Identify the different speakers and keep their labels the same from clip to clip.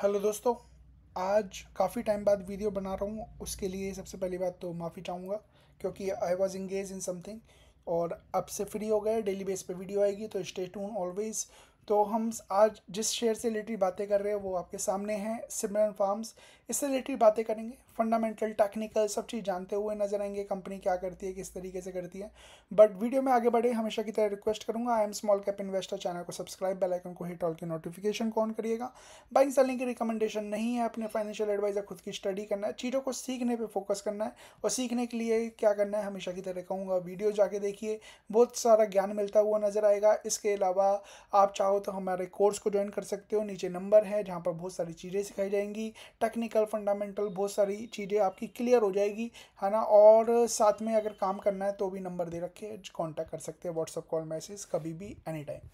Speaker 1: Hello दोस्तों, आज काफ़ी टाइम बाद वीडियो बना रहा हूँ। उसके लिए सबसे पहली बात तो माफ़ी चाहूँगा, क्योंकि I was engage in something और अब से फ्री हो गए डेली बेस पे वीडियो आएगी तो स्टे टून ऑलवेज तो हम आज जिस शेयर से रिलेटेड बातें कर रहे हैं, वो आपके सामने हैं सिमरन फार्म्स इससे रिलेटेड बातें करेंगे फंडामेंटल टेक्निकल सब चीज़ जानते हुए नज़र आएँगे कंपनी क्या करती है, किस तरीके से करती है। बट वीडियो में आगे बढ़े, हमेशा की तरह रिक्वेस्ट करूँगा I am small cap investor channel को सब्सक्राइब बेल आइकन को हिट ऑल की नोटिफिकेशन कौन करिएगा। बाइंग सेलिंग की रिकमेंडेशन नहीं है, अपने फाइनेंशियल एडवाइजर खुद की स्टडी करना है, चीज़ों को सीखने पर फोकस करना है, और सीखने के लिए क्या करना है, हमेशा की तरह कहूँगा वीडियो जाके देखिए, बहुत सारा ज्ञान मिलता हुआ नज़र आएगा। इसके अलावा आप चाहो तो हमारे कोर्स को ज्वाइन कर सकते हो। नीचे नंबर है जहाँ पर बहुत सारी चीज़ें सिखाई जाएँगी। टेक्निकल फंडामेंटल बहुत सारी चीज़ें आपकी क्लियर हो जाएगी, है ना? और साथ में अगर काम करना है तो भी नंबर दे रखे कॉन्टैक्ट कर सकते हैं व्हाट्सअप कॉल मैसेज कभी भी एनी टाइम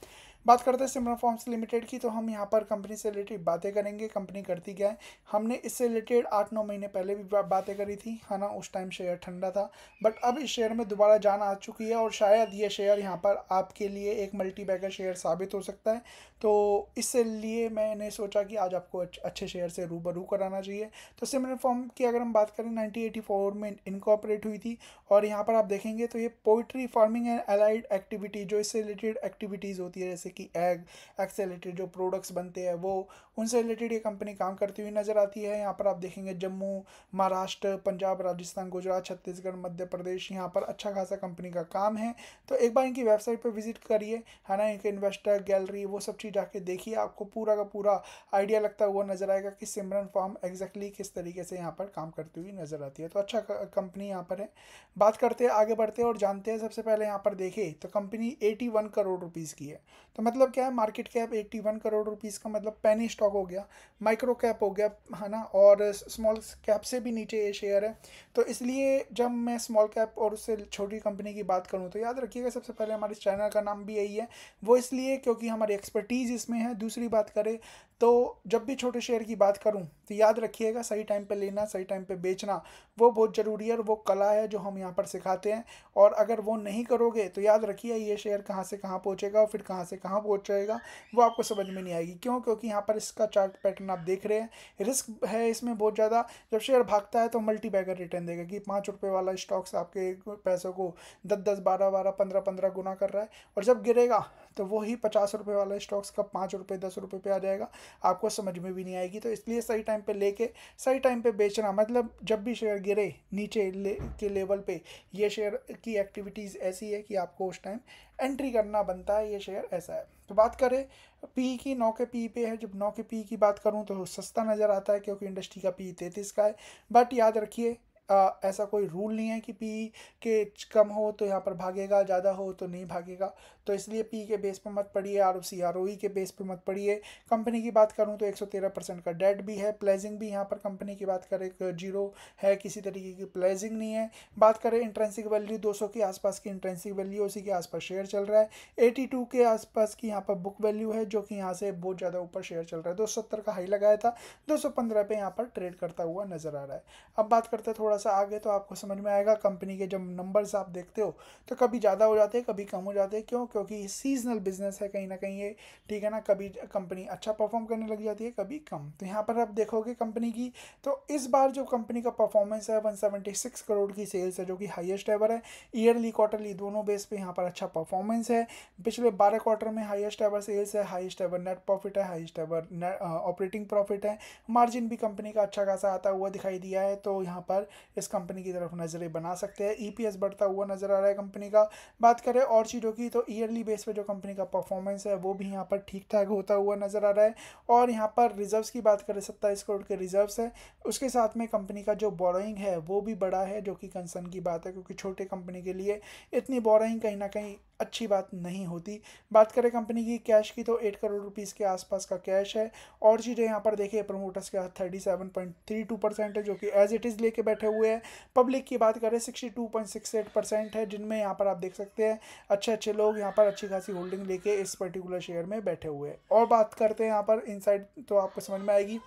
Speaker 1: बात करते हैं सिमरा फॉर्म्स लिमिटेड की तो हम यहाँ पर कंपनी से रिलेटेड बातें करेंगे। कंपनी करती क्या है? हमने इससे रिलेटेड आठ नौ महीने पहले भी बातें करी थी, है ना? उस टाइम शेयर ठंडा था। बट अब इस शेयर में दोबारा जान आ चुकी है और शायद ये शेयर यहाँ पर आपके लिए एक मल्टी बैगर शेयर साबित हो सकता है। तो इससे लिए मैंने सोचा कि आज आपको अच्छे शेयर से रूबरू कराना चाहिए। तो सिमरन फॉर्म की अगर हम बात करें नाइनटीन में इनकॉपरेट हुई थी और यहाँ पर आप देखेंगे तो ये poultry farming and allied activity जो इससे रिलेटेड एक्टिविटीज़ होती है, जैसे कि एग एग से रिलेटेड जो प्रोडक्ट्स बनते हैं, वो उनसे रिलेटेड ये कंपनी काम करती हुई नज़र आती है। यहाँ पर आप देखेंगे जम्मू, महाराष्ट्र, पंजाब, राजस्थान, गुजरात, छत्तीसगढ़, मध्य प्रदेश, यहाँ पर अच्छा खासा कंपनी का काम है। तो एक बार इनकी वेबसाइट पर विज़िट करिए, है ना? इनके इन्वेस्टर गैलरी वो सब चीज़ जाके देखिए। आपको पूरा का पूरा आइडिया लगता हुआ नज़र आएगा कि सिमरन फार्म एग्जैक्टली किस तरीके से यहाँ पर काम करती हुई नज़र आती है। तो अच्छा कंपनी यहाँ पर है। बात करते हैं, आगे बढ़ते हैं और जानते हैं, सबसे पहले यहाँ पर देखें तो company eighty one crore rupees की है। तो मतलब क्या है मार्केट कैप 81 करोड़ रुपीज़ का मतलब पैनी स्टॉक हो गया माइक्रो कैप हो गया, है ना? और स्मॉल कैप से भी नीचे ये शेयर है। तो इसलिए जब मैं स्मॉल कैप और उससे छोटी कंपनी की बात करूँ तो याद रखिएगा, सबसे पहले हमारे चैनल का नाम भी यही है। वो इसलिए क्योंकि हमारी एक्सपर्टीज़ इसमें है। दूसरी बात करें तो जब भी छोटे शेयर की बात करूँ तो याद रखिएगा, सही टाइम पे लेना, सही टाइम पे बेचना, वो बहुत ज़रूरी है और वो कला है जो हम यहाँ पर सिखाते हैं। और अगर वो नहीं करोगे तो याद रखिए, ये शेयर कहाँ से कहाँ पहुँचेगा और फिर कहाँ से कहाँ पहुँच जाएगा वो आपको समझ में नहीं आएगी। क्यों? क्योंकि यहाँ पर इसका चार्ट पैटर्न आप देख रहे हैं। रिस्क है इसमें बहुत ज़्यादा। जब शेयर भागता है तो मल्टी बैगर रिटर्न देगा कि पाँच रुपये वाला स्टॉक्स आपके पैसों को दस दस बारह बारह पंद्रह पंद्रह गुना कर रहा है। और जब गिरेगा तो वही पचास रुपये वाला स्टॉक्स का पाँच रुपये दस रुपये पे आ जाएगा। आपको समझ में भी नहीं आएगी। तो इसलिए सही टाइम पे लेके सही टाइम पे बेचना मतलब जब भी शेयर गिरे नीचे ले, के लेवल पे ये शेयर की एक्टिविटीज़ ऐसी है कि आपको उस टाइम एंट्री करना बनता है ये शेयर ऐसा है। तो बात करें पी की नौ के पी पे है। जब नौ के पी की बात करूँ तो सस्ता नज़र आता है क्योंकि इंडस्ट्री का पी तैंतीस का है। बट याद रखिए आ, ऐसा कोई रूल नहीं है कि पी के कम हो तो यहाँ पर भागेगा ज़्यादा हो तो नहीं भागेगा। तो इसलिए पी के बेस पर मत पड़िए R O C R O ई के बेस पर मत पड़िए। कंपनी की बात करूँ तो 113 परसेंट का डेट भी है। प्लेजिंग भी यहाँ पर कंपनी की बात करें ज़ीरो है किसी तरीके की प्लेजिंग नहीं है। बात करें इंट्रेंसिक वैल्यू 200 के आसपास की इंट्रेंसिक वैल्यू उसी के आसपास शेयर चल रहा है। एटी टू के आसपास की यहाँ पर बुक वैल्यू है जो कि यहाँ से बहुत ज़्यादा ऊपर शेयर चल रहा है। दो सौ सत्तर का हाई लगाया था दो सौ पंद्रह पे यहाँ पर ट्रेड करता हुआ नज़र आ रहा है। अब बात करते हैं थोड़ा सा आगे तो आपको समझ में आएगा कंपनी के जब नंबर्स आप देखते हो तो कभी ज़्यादा हो जाते हैं, कभी कम हो जाते हैं। क्यों? क्योंकि सीजनल बिज़नेस है कहीं ना कहीं ये, ठीक है ना? कभी कंपनी अच्छा परफॉर्म करने लग जाती है, कभी कम। तो यहाँ पर आप देखोगे कंपनी की तो इस बार जो कंपनी का परफॉर्मेंस है 176 करोड़ की सेल्स है, जो कि हाईएस्ट एवर है। ईयरली क्वार्टरली दोनों बेस पर यहाँ पर अच्छा परफॉर्मेंस है। पिछले बारह क्वार्टर में हाइएस्ट एवर सेल्स है हाइएस्ट एवर नेट प्रॉफिट है हाइएस्ट एवर ऑपरेटिंग प्रॉफिट है। मार्जिन भी कंपनी का अच्छा खासा आता हुआ दिखाई दिया है तो यहाँ पर इस कंपनी की तरफ़ नज़रें बना सकते हैं। ई e बढ़ता हुआ नज़र आ रहा है कंपनी का। बात करें और चीज़ों की तो ईयरली बेस पर जो कंपनी का परफॉर्मेंस है, वो भी यहाँ पर ठीक ठाक होता हुआ नज़र आ रहा है। और यहाँ पर रिजर्व्स की बात करें, सत्ताईस करोड़ के रिज़र्व है। उसके साथ में कंपनी का जो बोरोइंग है, वो भी बड़ा है, जो कि कंसर्न की बात है, क्योंकि छोटे कंपनी के लिए इतनी बोरोइंग कहीं ना कहीं अच्छी बात नहीं होती। बात करें कंपनी की कैश की तो एट करोड़ रुपीज़ के आसपास का कैश है। और चीज़ें यहाँ पर देखिए प्रमोटर्स के thirty seven point three two percent है, जो कि एज इट इज़ लेके बैठे हुए हैं। पब्लिक की बात करें sixty two point six eight percent है, जिनमें यहाँ पर आप देख सकते हैं अच्छे अच्छे लोग यहाँ पर अच्छी खासी होल्डिंग लेके इस पर्टिकुलर शेयर में बैठे हुए हैं। और बात करते हैं यहाँ पर इनसाइड तो आपको समझ में आएगी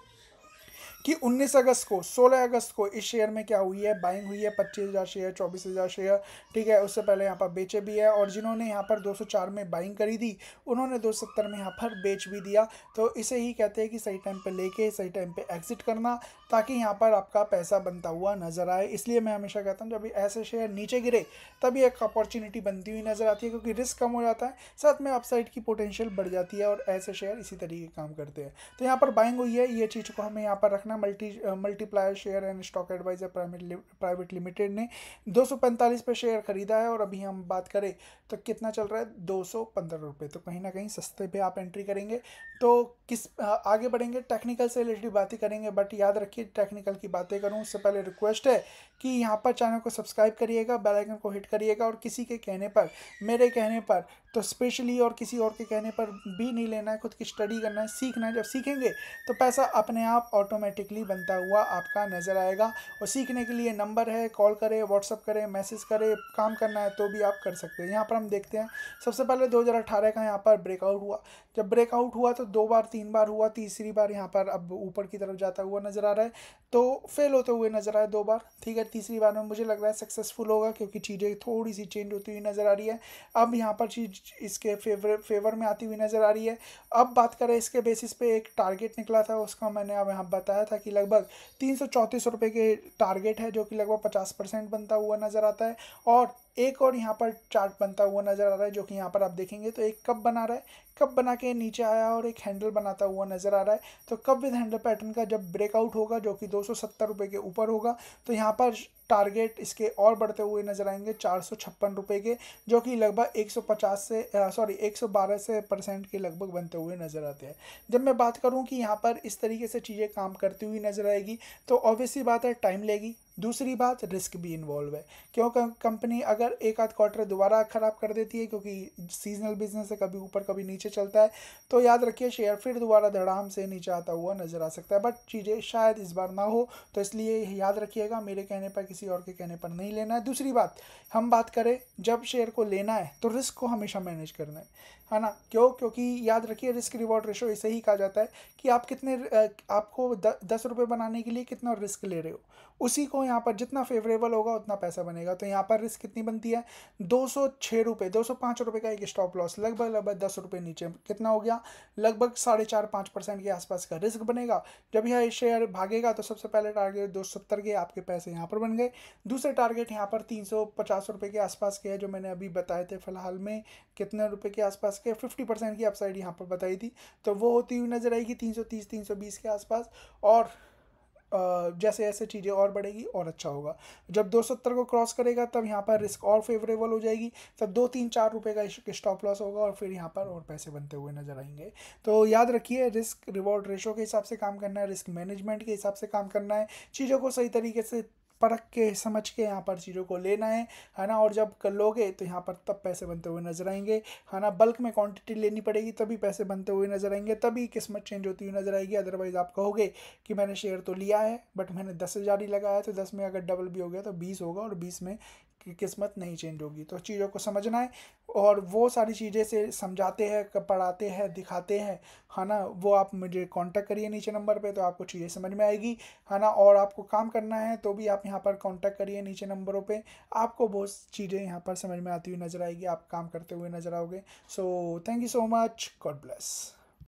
Speaker 1: कि 19 अगस्त को 16 अगस्त को इस शेयर में क्या हुई है? बाइंग हुई है, पच्चीस हज़ार शेयर, चौबीस हज़ार शेयर, ठीक है? उससे पहले यहाँ पर बेचे भी है और जिन्होंने यहाँ पर 204 में बाइंग करी थी, उन्होंने 270 में यहाँ पर बेच भी दिया। तो इसे ही कहते हैं कि सही टाइम पर लेके, सही टाइम पर एग्जिट करना, ताकि यहाँ पर आपका पैसा बनता हुआ नज़र आए। इसलिए मैं हमेशा कहता हूँ, जब ऐसे शेयर नीचे गिरे, तभी एक अपॉर्चुनिटी बनती हुई नज़र आती है, क्योंकि रिस्क कम हो जाता है। साथ में अपसाइड की पोटेंशियल बढ़ जाती है और ऐसे शेयर इसी तरीके काम करते हैं। तो यहाँ पर बाइंग हुई है, ये चीज़ को हमें यहाँ पर रखना multi multiplier share and stock advisor private limited ने दो पे शेयर खरीदा है और अभी हम बात करें तो कितना चल रहा है? दो सौ तो कहीं ना कहीं सस्ते पे आप एंट्री करेंगे। तो किस आगे बढ़ेंगे? टेक्निकल से रिलेटेड बातें करेंगे बट याद रखिए टेक्निकल की बातें करूँ, उससे पहले रिक्वेस्ट है कि यहाँ पर चैनल को सब्सक्राइब करिएगा बेल आइकन को हिट करिएगा और किसी के कहने पर, मेरे कहने पर तो स्पेशली और किसी और के कहने पर भी नहीं लेना है, खुद की स्टडी करना है, सीखना है। जब सीखेंगे तो पैसा अपने आप ऑटोमेटिकली बनता हुआ आपका नज़र आएगा। और सीखने के लिए नंबर है कॉल करें व्हाट्सअप करें मैसेज करें, काम करना है तो भी आप कर सकते हैं। यहाँ पर हम देखते हैं, सबसे पहले 2018 का यहाँ पर ब्रेकआउट हुआ। जब ब्रेकआउट हुआ तो दो बार, तीन बार हुआ, तीसरी बार यहाँ पर अब ऊपर की तरफ़ जाता हुआ नज़र आ रहा है। तो फेल होते हुए नज़र आए दो बार, ठीक है? तीसरी बार में मुझे लग रहा है सक्सेसफुल होगा क्योंकि चीज़ें थोड़ी सी चेंज होती हुई नज़र आ रही है। अब यहाँ पर चीज़ इसके फेवर फेवर में आती हुई नज़र आ रही है। अब बात करें इसके बेसिस पे एक टारगेट निकला था, उसका मैंने अब यहाँ बताया था कि लगभग तीन सौ के टारगेट है, जो कि लगभग पचास परसेंट बनता हुआ नज़र आता है। और एक और यहाँ पर चार्ट बनता हुआ नज़र आ रहा है, जो कि यहाँ पर आप देखेंगे तो एक कप बना रहा है। कप बना के नीचे आया और एक हैंडल बनाता हुआ नज़र आ रहा है। तो कप विद हैंडल पैटर्न का जब ब्रेकआउट होगा, जो कि दो सौ के ऊपर होगा तो यहाँ पर टारगेट इसके और बढ़ते हुए नज़र आएँगे चार सौ छप्पन रुपये के, जो कि लगभग 150 से सॉरी 112 से परसेंट के लगभग बनते हुए नज़र आते हैं। जब मैं बात करूँ कि यहाँ पर इस तरीके से चीज़ें काम करती हुई नज़र आएगी तो ऑब्वियसली बात है टाइम लेगी। दूसरी बात रिस्क भी इन्वॉल्व है। क्योंकि कंपनी अगर एक आध क्वार्टर दोबारा ख़राब कर देती है क्योंकि सीजनल बिज़नेस है कभी ऊपर कभी नीचे चलता है तो याद रखिए शेयर फिर दोबारा धड़ाम से नीचे आता हुआ नज़र आ सकता है। बट चीज़ें शायद इस बार ना हो तो इसलिए याद रखिएगा मेरे कहने पर किसी और के कहने पर नहीं लेना है। दूसरी बात हम बात करें जब शेयर को लेना है तो रिस्क को हमेशा मैनेज करना है। है ना? क्यों? क्योंकि याद रखिए रिस्क रिवॉर्ड रेशो ऐसे ही कहा जाता है कि आप कितने आपको द, दस रुपये बनाने के लिए कितना रिस्क ले रहे हो। उसी को यहाँ पर जितना फेवरेबल होगा, उतना पैसा बनेगा। तो यहाँ पर रिस्क कितनी बनती है? दो सौ छः रुपये दो सौ पाँच रुपये का एक स्टॉप लॉस लगभग लगभग दस रुपये नीचे कितना हो गया? लगभग साढ़े चार पाँच परसेंट के आसपास का रिस्क बनेगा। जब यह शेयर भागेगा तो सबसे पहले टारगेट दो सत्तर के आपके पैसे यहाँ पर बन गए। दूसरे टारगेट यहाँ पर तीन सौ पचास रुपये के आसपास के है, जो मैंने अभी बताए थे फ़िलहाल में, कितने रुपये के आसपास के। फिफ्टी परसेंट की अपसाइड यहाँ पर बताई थी। तो वो होती हुई नज़र आएगी तीन सौ तीस, तीन सौ बीस के आसपास। और जैसे जैसे चीज़ें और बढ़ेगी और अच्छा होगा। जब दो सत्तर को क्रॉस करेगा, तब यहाँ पर रिस्क और फेवरेबल हो जाएगी। तब दो तीन चार रुपये का स्टॉप लॉस होगा और फिर यहाँ पर और पैसे बनते हुए नज़र आएँगे। तो याद रखिए, रिस्क, रिवॉर्ड रेशो के हिसाब से काम करना है, रिस्क मैनेजमेंट के हिसाब से काम करना है। चीज़ों को सही तरीके से परख के, समझ के यहाँ पर चीज़ों को लेना है है ना? और जब कर लोगे तो यहाँ पर तब पैसे बनते हुए नज़र आएँगे, है ना? बल्क में क्वांटिटी लेनी पड़ेगी, तभी पैसे बनते हुए नज़र आएँगे, तभी किस्मत चेंज होती हुई नज़र आएगी। अदरवाइज़ आप कहोगे कि मैंने शेयर तो लिया है बट मैंने दस हज़ार ही लगाया तो दस में अगर डबल भी हो गया तो बीस होगा, और बीस में कि किस्मत नहीं चेंज होगी। तो चीज़ों को समझना है और वो सारी चीज़ें से समझाते हैं पढ़ाते हैं, दिखाते हैं, है ना? वो आप मुझे कांटेक्ट करिए नीचे नंबर पे तो आपको चीज़ें समझ में आएगी, है ना? और आपको काम करना है तो भी आप यहाँ पर कांटेक्ट करिए नीचे नंबरों पे। आपको बहुत चीज़ें यहाँ पर समझ में आती हुई नज़र आएगी, आप काम करते हुए नज़र आओगे। So thank you so much God bless